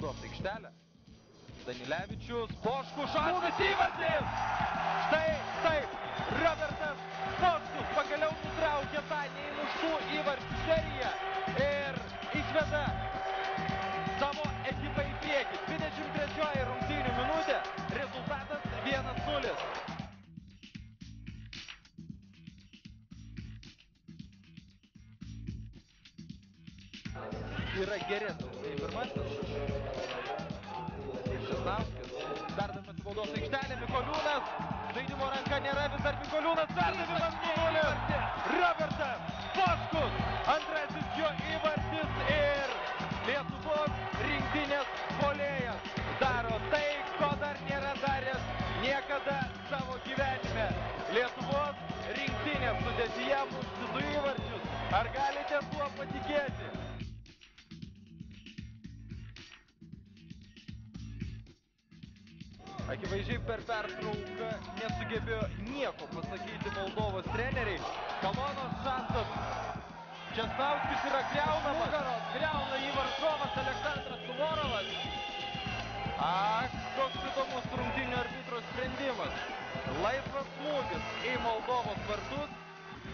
baudos aikštelę. Danilevičius, Poškus, šansas įvartis! Štai taip, Robertas Poškus pagaliau nutraukė tą neįmuštų įvarčių seriją ir išveda savo ekipą į priekį. 23 rungtynių minutė, rezultatas 1-0. Yra geresnis nei pirmasis. Šesnauskis, perdavimas baudos aikštelę, Mikoliūnas, žaidimo ranka nėra, vis dar Mikoliūnas, perdavimas 0. Robertas Poškus, antrasis jo įvartis ir Lietuvos rinktinės polėjas daro tai, ko dar nėra daręs niekada savo gyvenime. Lietuvos rinktinės sudėtyje mūsų du įvarčius. Ar galite tuo patikėti? Akivaizdžiai per pertrauką nesugebėjo nieko pasakyti Moldovos treneriai. Kalonos šansas. Česnauskis yra greunamas. Nugaros greuna jį varžovas Aleksandras Suvorovas. Ak, koks įdomus rungtynių arbitro sprendimas. Laisvas smūgis į Moldovos vartus.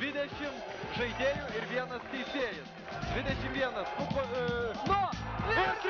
20 žaidėjų ir vienas teisėjas. 21. Futbol, e, Nu, ir